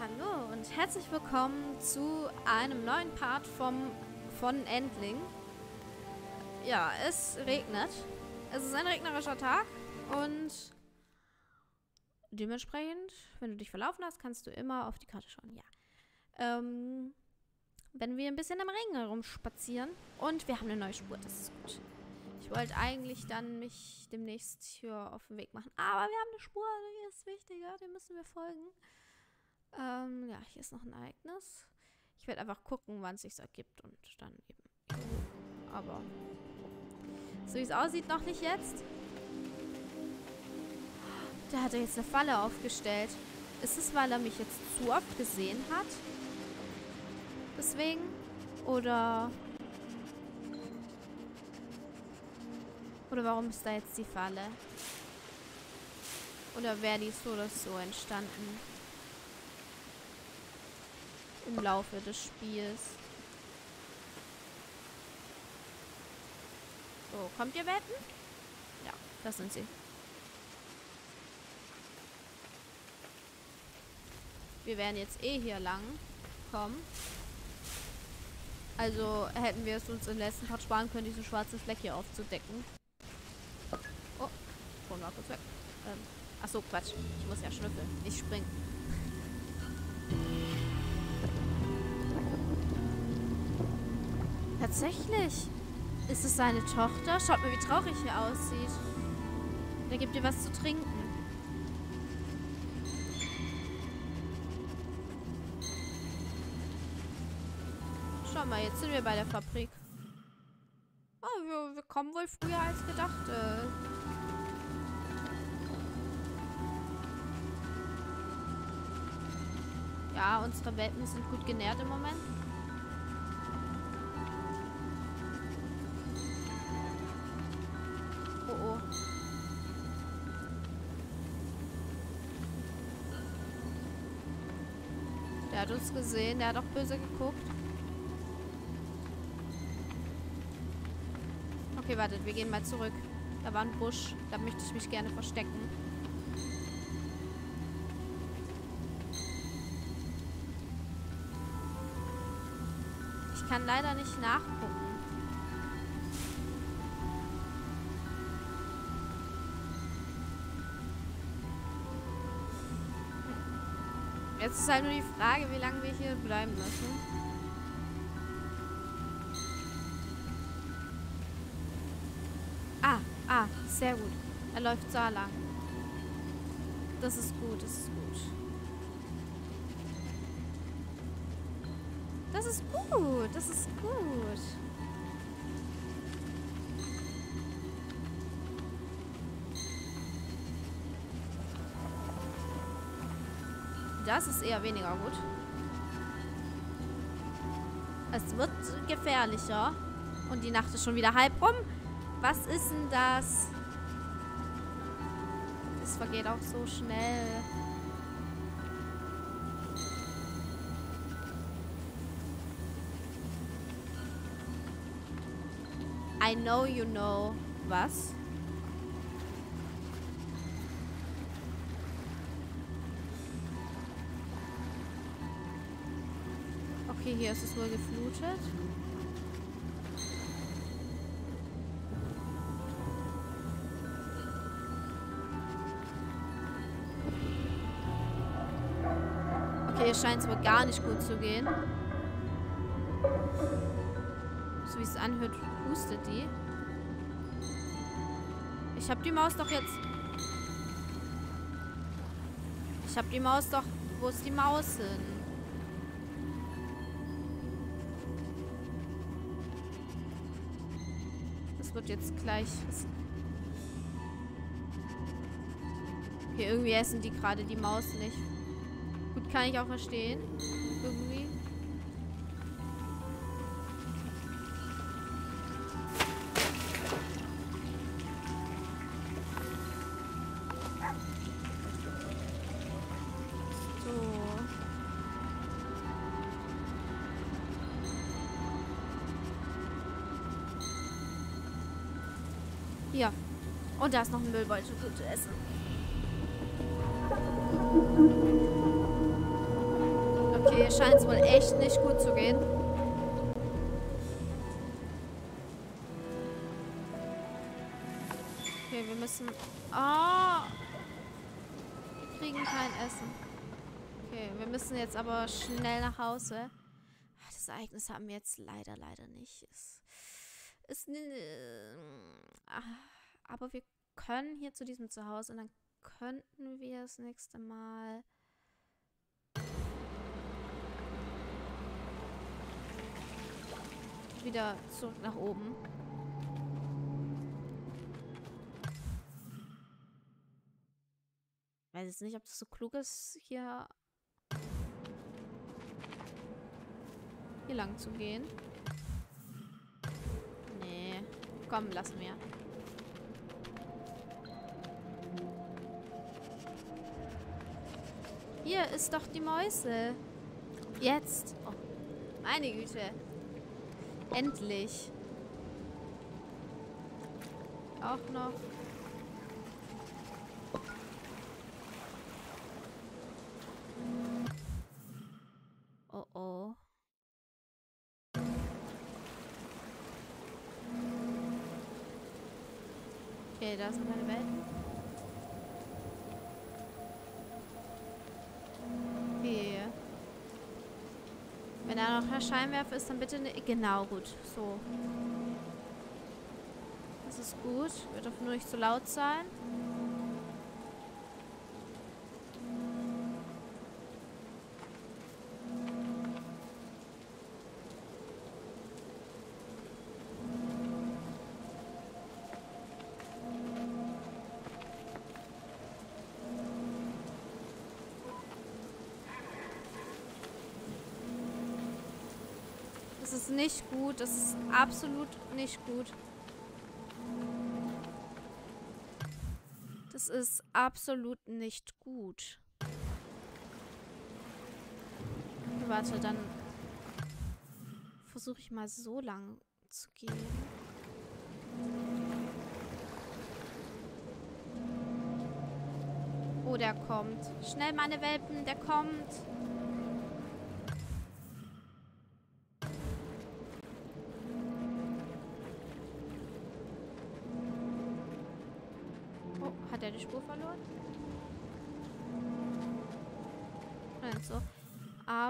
Hallo und herzlich willkommen zu einem neuen Part vom, von Endling. Ja, es regnet. Es ist ein regnerischer Tag und dementsprechend, wenn du dich verlaufen hast, kannst du immer auf die Karte schauen. Ja. Ähm, wenn wir ein bisschen im Regen herumspazieren und wir haben eine neue Spur, das ist gut. Ich wollte eigentlich dann mich demnächst hier auf den Weg machen, aber wir haben eine Spur, die ist wichtiger, dem müssen wir folgen. Ähm, ja, hier ist noch ein Ereignis. Ich werde einfach gucken, wann es sich ergibt und dann eben. Aber so wie es aussieht, noch nicht jetzt. Der hat ja jetzt eine Falle aufgestellt. Ist es, weil er mich jetzt zu oft gesehen hat? Deswegen? Oder... Oder warum ist da jetzt die Falle? Oder wäre die so oder so entstanden? Im Laufe des Spiels. So, kommt ihr Welpen? Ja, das sind sie. Wir werden jetzt eh hier lang kommen. Also hätten wir es uns im letzten Part sparen können, diesen schwarzen Fleck hier aufzudecken. Oh, Ton war kurz weg. Ähm, achso, Quatsch. Ich muss ja schnüffeln, nicht springen. Tatsächlich. Ist es seine Tochter? Schaut mal, wie traurig hier aussieht. Der gibt ihr was zu trinken. Schau mal, jetzt sind wir bei der Fabrik. Oh, wir, wir kommen wohl früher als gedacht. Ja, unsere Welpen sind gut genährt im Moment. Gesehen, der hat auch böse geguckt. Okay, wartet, wir gehen mal zurück. Da war ein Busch, da möchte ich mich gerne verstecken. Ich kann leider nicht nachgucken. Jetzt ist halt nur die Frage, wie lange wir hier bleiben müssen. Ah, ah, sehr gut. Er läuft da lang. Das ist gut, das ist gut. Das ist gut, das ist gut. Das ist eher weniger gut. Es wird gefährlicher. Und die Nacht ist schon wieder halb rum. Was ist denn das? Das vergeht auch so schnell. I know you know. Was? Okay, hier ist es wohl geflutet. Okay, hier scheint es wohl gar nicht gut zu gehen. So wie es anhört, hustet die. Ich habe die Maus doch jetzt... Ich habe die Maus doch... Wo ist die Maus hin? Wird jetzt gleich... Okay, irgendwie essen die gerade die Maus nicht. Gut, kann ich auch verstehen. Irgendwie. Und da ist noch ein Müllbeutel gut zu essen. Okay, scheint es wohl echt nicht gut zu gehen. Okay, wir müssen... Oh! Wir kriegen kein Essen. Okay, wir müssen jetzt aber schnell nach Hause. Das Ereignis haben wir jetzt leider, leider nicht. Es ist... Äh, aber wir können hier zu diesem Zuhause und dann könnten wir das nächste Mal... wieder zurück nach oben. Ich weiß jetzt nicht, ob das so klug ist, hier hier lang zu gehen. Nee. Komm, lassen wir. Hier ist doch die Mäuse. Jetzt. Oh, meine Güte. Endlich. Auch noch. Oh oh. Okay, da sind meine Welten. Ein Scheinwerfer ist, dann bitte... Ne genau, gut. So. Das ist gut. Wird doch nur nicht zu laut sein. Nicht gut. Das ist absolut nicht gut. Das ist absolut nicht gut. Warte, dann versuche ich mal so lang zu gehen. Oh, der kommt. Schnell, meine Welpen, der kommt.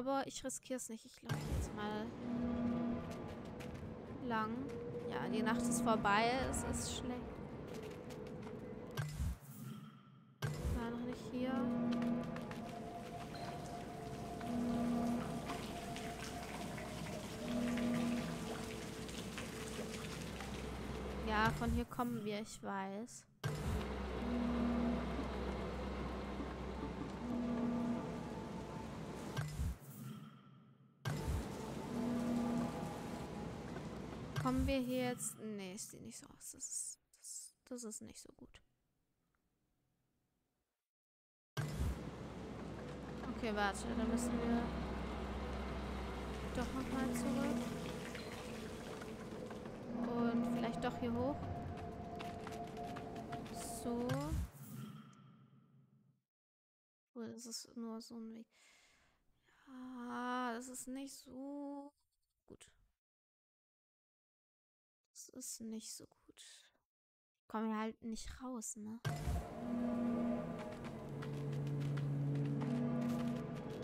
Aber ich riskiere es nicht. Ich laufe jetzt mal lang. Ja, die Nacht ist vorbei. Es ist schlecht. War noch nicht hier. Ja, von hier kommen wir, ich weiß. Wir hier jetzt... Nee, es sieht nicht so aus. Das ist, das, das ist nicht so gut. Okay, warte. Dann müssen wir doch nochmal zurück. Und vielleicht doch hier hoch. So. Oh, das ist nur so ein Weg. Ja, das ist nicht so gut. Ist nicht so gut. Kommen wir halt nicht raus, ne?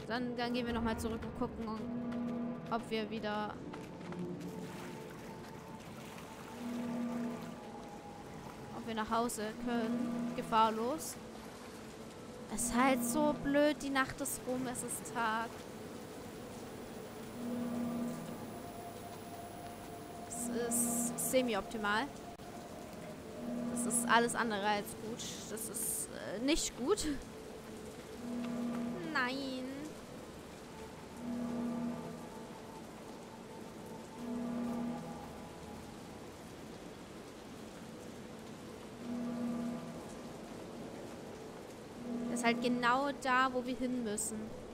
Dann, dann gehen wir nochmal zurück und gucken, ob wir wieder... Ob wir nach Hause können. Gefahrlos. Es ist halt so blöd, die Nacht ist rum, es ist Tag. ist semi-optimal. Das ist alles andere als gut. Das ist äh, nicht gut. Nein. Das ist halt genau da, wo wir hin müssen.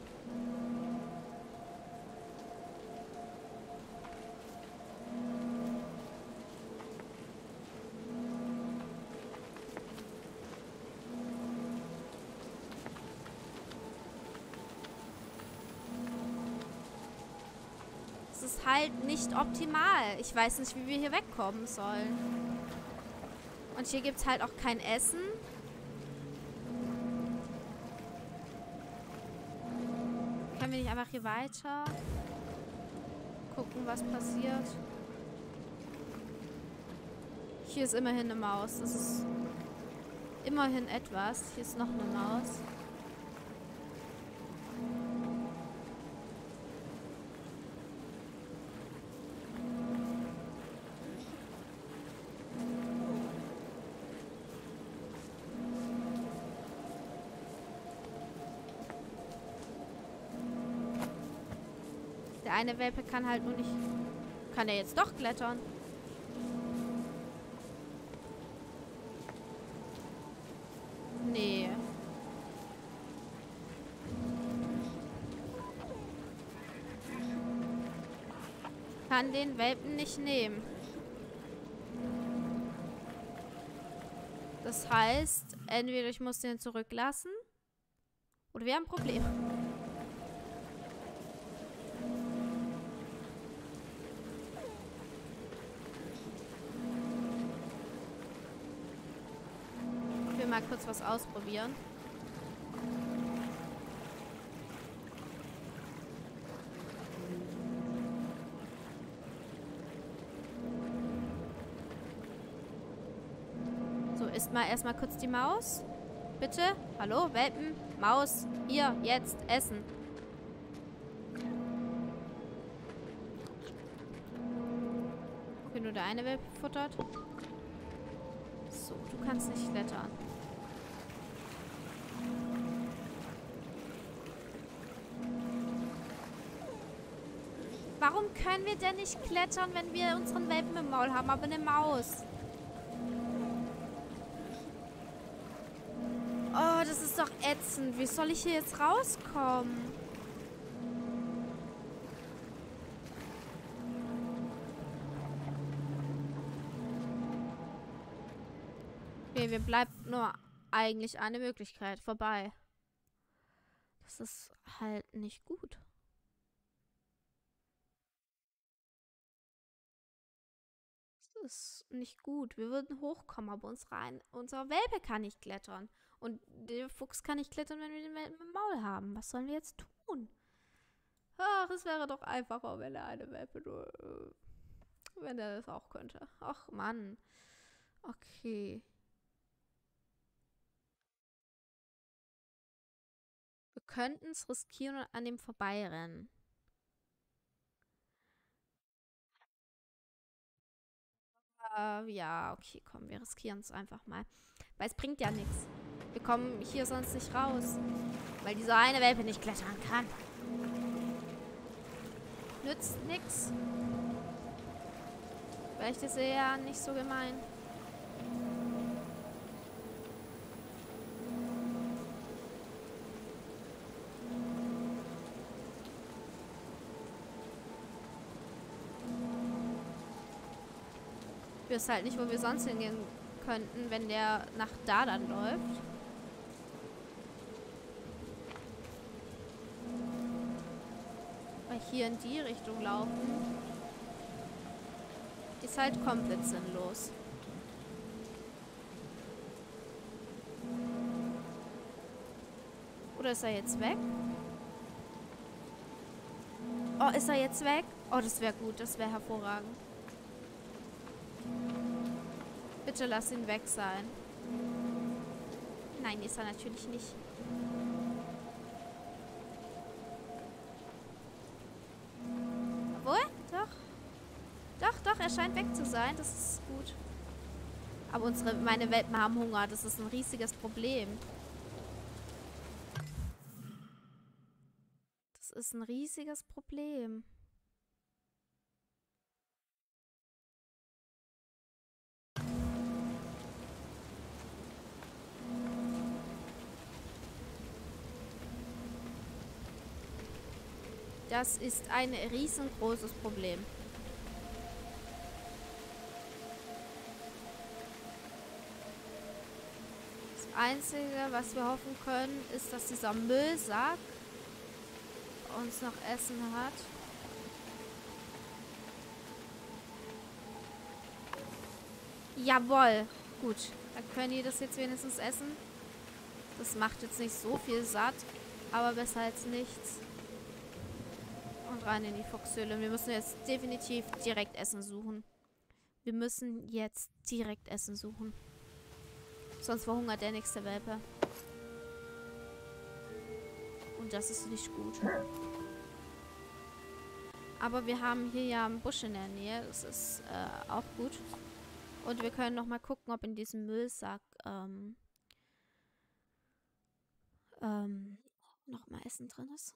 Nicht optimal. Ich weiß nicht, wie wir hier wegkommen sollen. Und hier gibt es halt auch kein Essen. Können wir nicht einfach hier weiter gucken, was passiert? Hier ist immerhin eine Maus. Das ist immerhin etwas. Hier ist noch eine Maus. Eine Welpe kann halt nur nicht... Kann er jetzt doch klettern? Nee. Kann den Welpen nicht nehmen. Das heißt, entweder ich muss den zurücklassen oder wir haben ein Problem. Kurz was ausprobieren. So, isst mal erstmal kurz die Maus. Bitte? Hallo, Welpen? Maus, hier, jetzt, essen. Okay, nur der eine Welpe futtert. So, du kannst nicht klettern. Warum können wir denn nicht klettern, wenn wir unseren Welpen im Maul haben, aber eine Maus? Oh, das ist doch ätzend. Wie soll ich hier jetzt rauskommen? Okay, wir bleibt nur eigentlich eine Möglichkeit. Vorbei. Das ist halt nicht gut. Ist nicht gut. Wir würden hochkommen, aber unsere ein unser Welpe kann nicht klettern. Und der Fuchs kann nicht klettern, wenn wir den Welpen im Maul haben. Was sollen wir jetzt tun? Ach, es wäre doch einfacher, wenn er eine Welpe nur... Äh, wenn er das auch könnte. Ach, Mann. Okay. Wir könnten es riskieren und an dem vorbeirennen. Äh, ja, okay, komm, wir riskieren es einfach mal. Weil es bringt ja nichts. Wir kommen hier sonst nicht raus. Weil diese eine Welpe nicht klettern kann. Nützt nichts. Vielleicht ist er ja nicht so gemein. Wüsste halt nicht, wo wir sonst hingehen könnten, wenn der nach da dann läuft. Weil hier in die Richtung laufen ist halt komplett sinnlos. Oder ist er jetzt weg? Oh, ist er jetzt weg? Oh, das wäre gut. Das wäre hervorragend. Bitte lass ihn weg sein. Nein, ist er natürlich nicht. Obwohl? Doch. Doch, doch, er scheint weg zu sein. Das ist gut. Aber unsere, meine Welpen haben Hunger. Das ist ein riesiges Problem. Das ist ein riesiges Problem. Das ist ein riesengroßes Problem. Das Einzige, was wir hoffen können, ist, dass dieser Müllsack uns noch Essen hat. Jawoll. Gut. Dann können die das jetzt wenigstens essen. Das macht jetzt nicht so viel satt. Aber besser als nichts. Und rein in die Fuchshöhle. Wir müssen jetzt definitiv direkt Essen suchen. Wir müssen jetzt direkt Essen suchen. Sonst verhungert der nächste Welpe. Und das ist nicht gut. Aber wir haben hier ja einen Busch in der Nähe. Das ist äh, auch gut. Und wir können noch mal gucken, ob in diesem Müllsack ähm, ähm, noch mal Essen drin ist.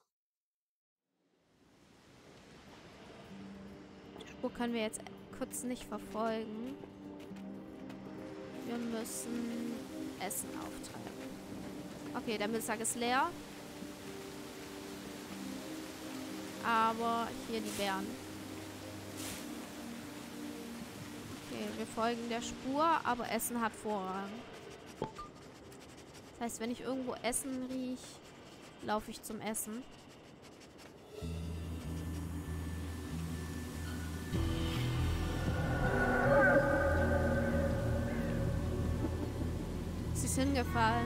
Spur können wir jetzt kurz nicht verfolgen. Wir müssen Essen auftreiben. Okay, der Müllsack ist leer. Aber hier die Bären. Okay, wir folgen der Spur, aber Essen hat Vorrang. Das heißt, wenn ich irgendwo Essen rieche, laufe ich zum Essen. Hingefallen.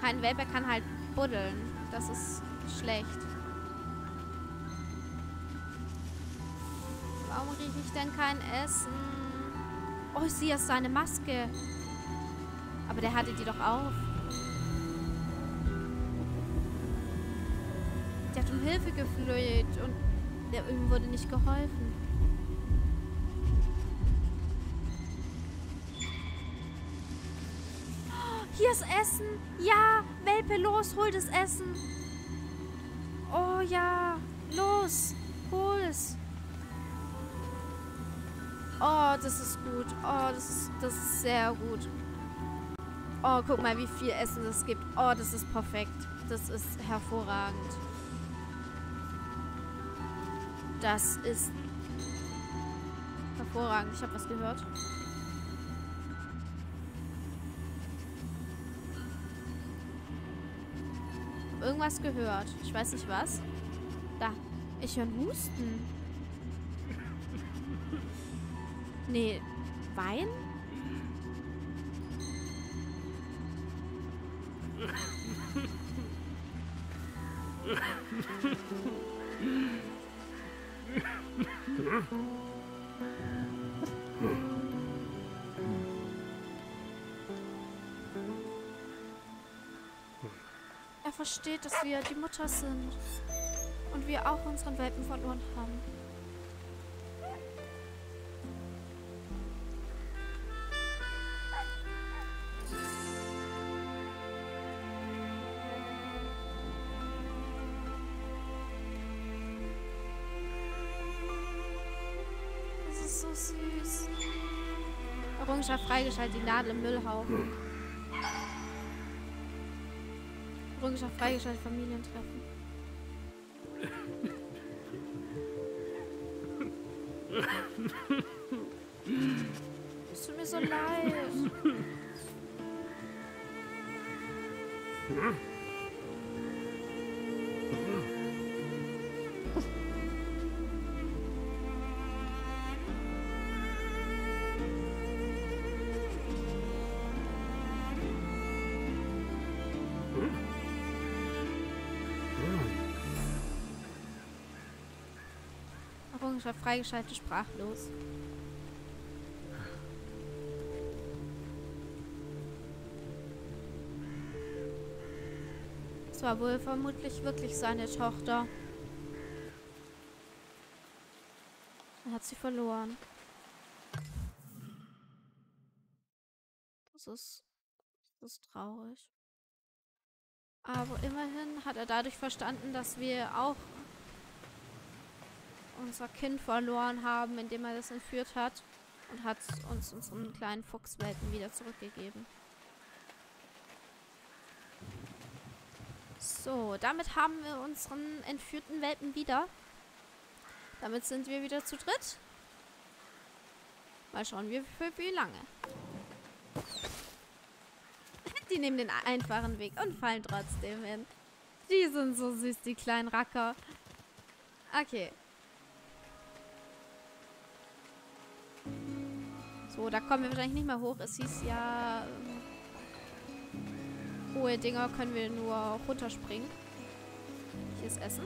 Kein Welpe kann halt buddeln. Das ist schlecht. Warum rieche ich denn kein Essen? Oh, ich sehe seine Maske. Aber der hatte die doch auf. Um Hilfe geflöht und der, ihm wurde nicht geholfen. Hier ist Essen. Ja, Welpe, los, hol das Essen. Oh ja, los, hol es. Oh, das ist gut. Oh, das ist, das ist sehr gut. Oh, guck mal, wie viel Essen es gibt. Oh, das ist perfekt. Das ist hervorragend. Das ist hervorragend. Ich habe was gehört. irgendwas gehört. Ich weiß nicht was. Da. Ich höre Husten. Nee. Wein? Versteht, dass wir die Mutter sind. Und wir auch unseren Welpen verloren haben. Das ist so süß. Errungenschaft freigeschaltet, die Nadel im Müllhaufen. Errungenschaft freigeschaltet, Familientreffen. Es tut mir so leid. Errungenschaft freigeschaltet, sprachlos. Das war wohl vermutlich wirklich seine Tochter. Er hat sie verloren. Das ist, das ist traurig. Aber immerhin hat er dadurch verstanden, dass wir auch unser Kind verloren haben, indem er das entführt hat. Und hat uns unseren kleinen Fuchswelpen wieder zurückgegeben. So, damit haben wir unseren entführten Welpen wieder. Damit sind wir wieder zu dritt. Mal schauen, wie, für wie lange. Die nehmen den einfachen Weg und fallen trotzdem hin. Die sind so süß, die kleinen Racker. Okay. So, da kommen wir wahrscheinlich nicht mehr hoch. Es hieß ja... Ähm, hohe Dinger können wir nur runterspringen. Hier ist Essen.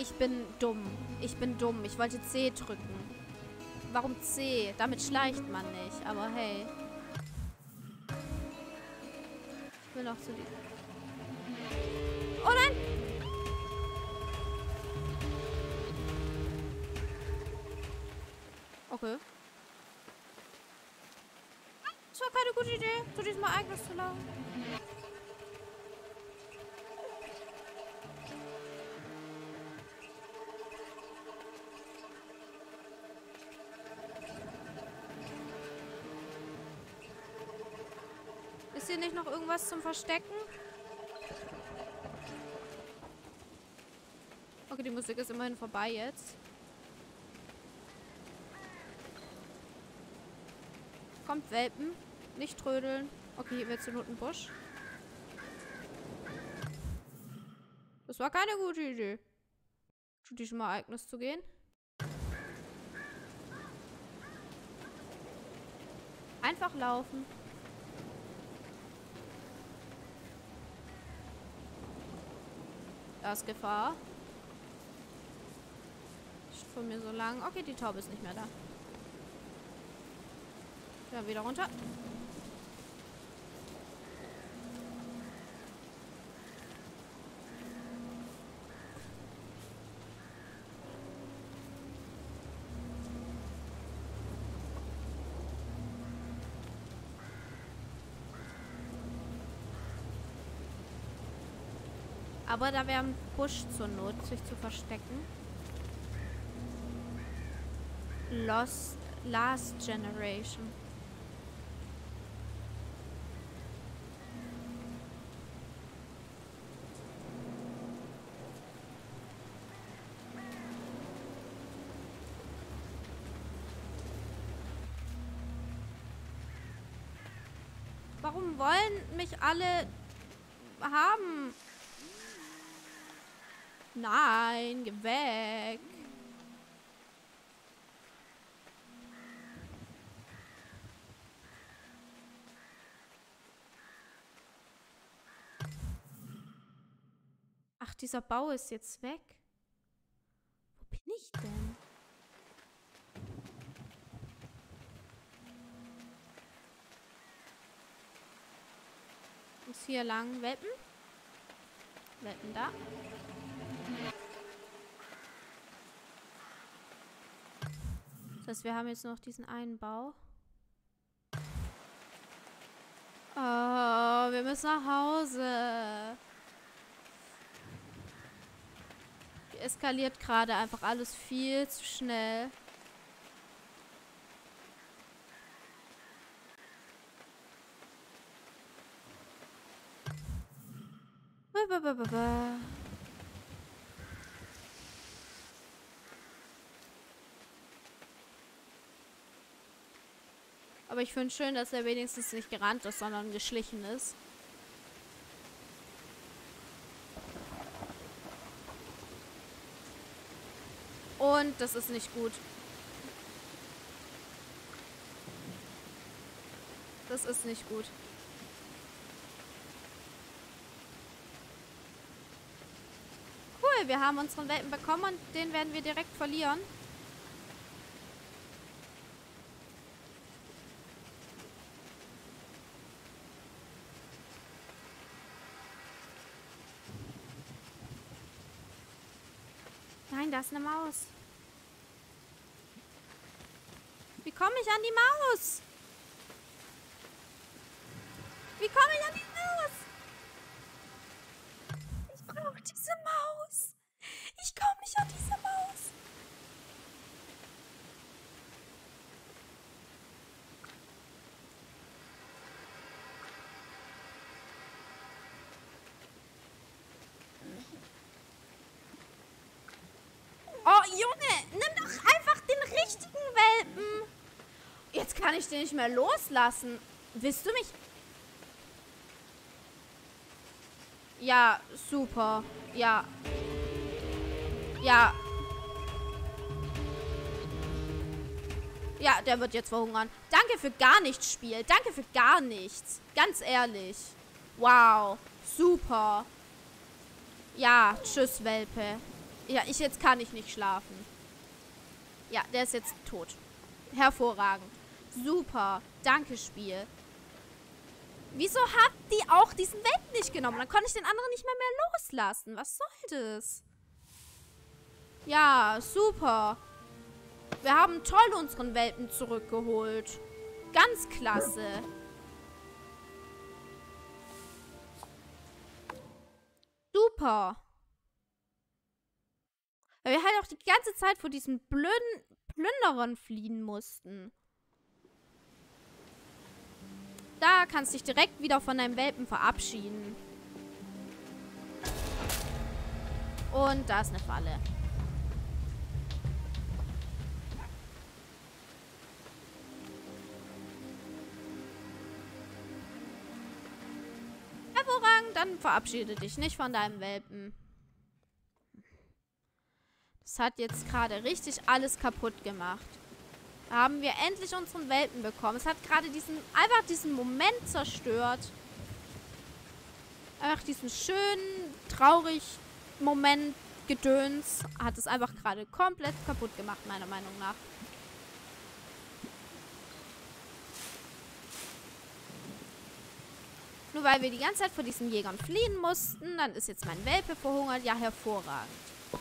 Ich bin dumm. Ich bin dumm. Ich wollte C drücken. Warum C? Damit schleicht man nicht. Aber hey. Ich will noch zu dir. Oh nein! Zu diesem Ereignis zu laufen. Ist hier nicht noch irgendwas zum Verstecken? Okay, die Musik ist immerhin vorbei jetzt. Kommt Welpen. Nicht trödeln. Okay, hier wird zur Not ein Busch. Das war keine gute Idee. Zu diesem Ereignis zu gehen. Einfach laufen. Da ist Gefahr. Ist von mir so lang. Okay, die Taube ist nicht mehr da. Ja, wieder runter. Aber da wäre ein Busch zur Not, sich zu verstecken. Lost Last Generation. Warum wollen mich alle haben? Nein, geh weg. Ach, dieser Bau ist jetzt weg. Wo bin ich denn? Muss hier lang Welpen? Welpen da. Das heißt, wir haben jetzt noch diesen einen Bau. Oh, wir müssen nach Hause. eskaliert gerade einfach alles viel zu schnell. Aber ich finde schön, dass er wenigstens nicht gerannt ist, sondern geschlichen ist. Und das ist nicht gut. Das ist nicht gut. Cool, wir haben unseren Welpen bekommen und den werden wir direkt verlieren. Nein, da ist eine Maus. Wie komme ich an die Maus? Wie komme ich an die Maus? Ich brauche diese Maus. Ich komme nicht an diese Maus. Oh, Junge, nimm doch einfach den richtigen Welpen. Jetzt kann ich den nicht mehr loslassen. Willst du mich... Ja, super. Ja. Ja. Ja, der wird jetzt verhungern. Danke für gar nichts, Spiel. Danke für gar nichts. Ganz ehrlich. Wow. Super. Ja, tschüss, Welpe. Ja, ich jetzt kann ich nicht schlafen. Ja, der ist jetzt tot. Hervorragend. Super. Danke, Spiel. Wieso habt die auch diesen Welpen nicht genommen? Dann konnte ich den anderen nicht mehr, mehr loslassen. Was soll das? Ja, super. Wir haben toll unseren Welpen zurückgeholt. Ganz klasse. Super. Weil wir halt auch die ganze Zeit vor diesen blöden Plünderern fliehen mussten. Da kannst du dich direkt wieder von deinem Welpen verabschieden. Und da ist eine Falle. Hervorragend, dann verabschiede dich nicht von deinem Welpen. Das hat jetzt gerade richtig alles kaputt gemacht haben wir endlich unseren Welpen bekommen. Es hat gerade diesen, einfach diesen Moment zerstört. Einfach diesen schönen, traurig Moment Gedöns hat es einfach gerade komplett kaputt gemacht, meiner Meinung nach. Nur weil wir die ganze Zeit vor diesen Jägern fliehen mussten, dann ist jetzt mein Welpe verhungert. Ja, hervorragend.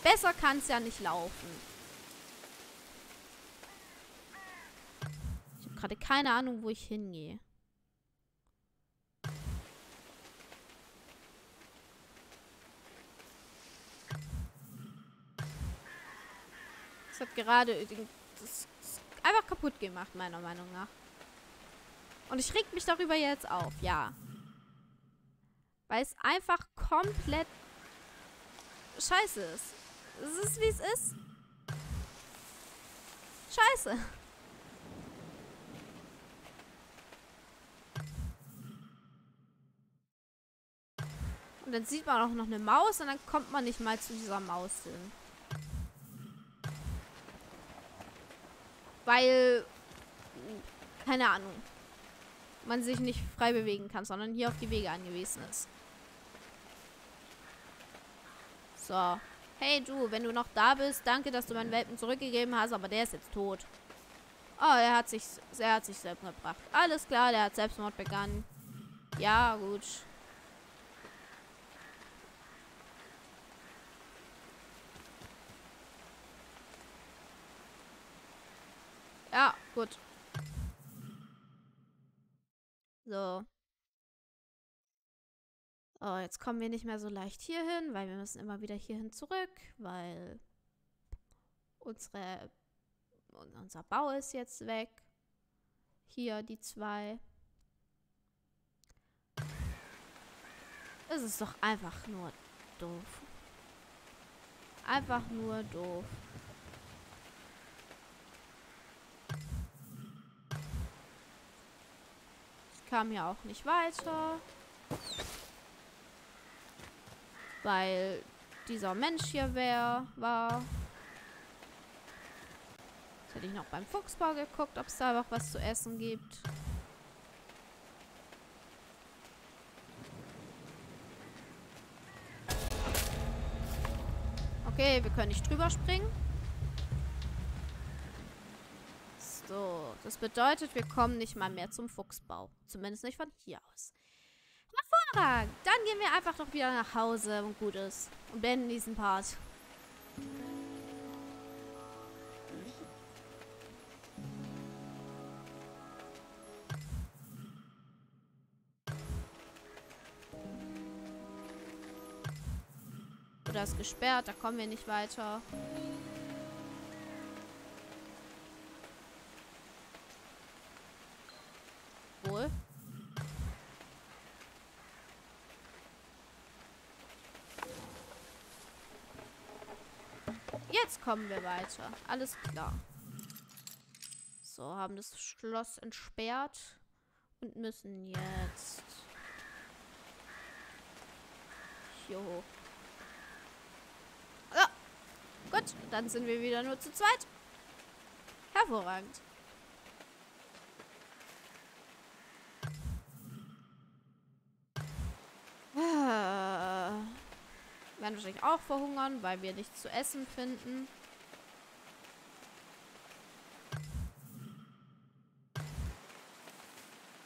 Besser kann es ja nicht laufen. Gerade keine Ahnung, wo ich hingehe. Das hat gerade das einfach kaputt gemacht, meiner Meinung nach. Und ich reg mich darüber jetzt auf, ja. Weil es einfach komplett scheiße ist. Es ist, wie es ist. Scheiße. Und dann sieht man auch noch eine Maus und dann kommt man nicht mal zu dieser Maus hin. Weil, keine Ahnung, man sich nicht frei bewegen kann, sondern hier auf die Wege angewiesen ist. So. Hey du, wenn du noch da bist, danke, dass du meinen Welpen zurückgegeben hast, aber der ist jetzt tot. Oh, er hat sich, er hat sich selbst gebracht. Alles klar, der hat Selbstmord begangen. Ja, gut. Ja, gut. So. Oh, jetzt kommen wir nicht mehr so leicht hier hin, weil wir müssen immer wieder hierhin zurück, weil unsere, unser Bau ist jetzt weg. Hier die zwei. Es ist doch einfach nur doof. Einfach nur doof. Kam ja auch nicht weiter. Weil dieser Mensch hier wer war. Jetzt hätte ich noch beim Fuchsbau geguckt, ob es da noch was zu essen gibt. Okay, wir können nicht drüber springen. So, das bedeutet, wir kommen nicht mal mehr zum Fuchsbau. Zumindest nicht von hier aus. Hervorragend. Dann gehen wir einfach doch wieder nach Hause und gut ist. Und beenden diesen Part. Oder ist gesperrt, da kommen wir nicht weiter. Kommen wir weiter. Alles klar. So, haben das Schloss entsperrt. Und müssen jetzt hier hoch. So. Gut, dann sind wir wieder nur zu zweit. Hervorragend. Werden wahrscheinlich auch verhungern, weil wir nichts zu essen finden.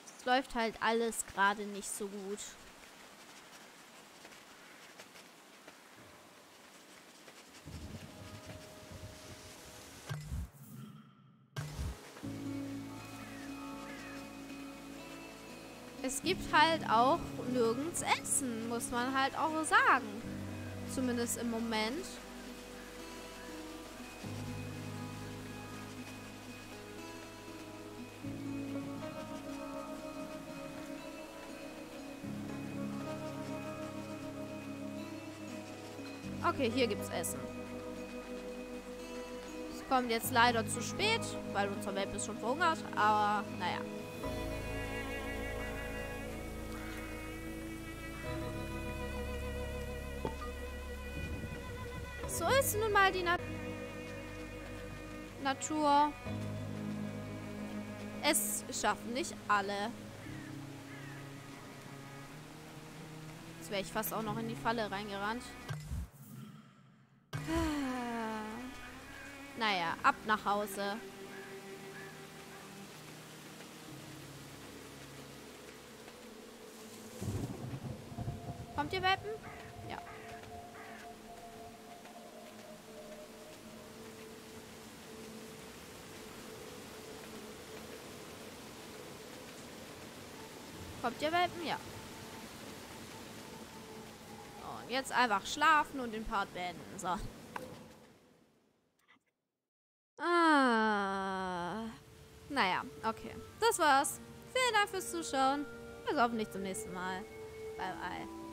Es läuft halt alles gerade nicht so gut. es gibt halt auch nirgends Essen, muss man halt auch sagen. Zumindest im Moment. Okay, hier gibt's Essen. Es kommt jetzt leider zu spät, weil unser Map ist schon verhungert, aber naja. So ist nun mal die Na Natur. Es schaffen nicht alle. Jetzt wäre ich fast auch noch in die Falle reingerannt. Naja, ab nach Hause. Kommt ihr Welpen? Kommt ihr Welpen? Ja. Und jetzt einfach schlafen und den Part beenden. So. Ah. Naja, okay. Das war's. Vielen Dank fürs Zuschauen. Bis hoffentlich zum nächsten Mal. Bye, bye.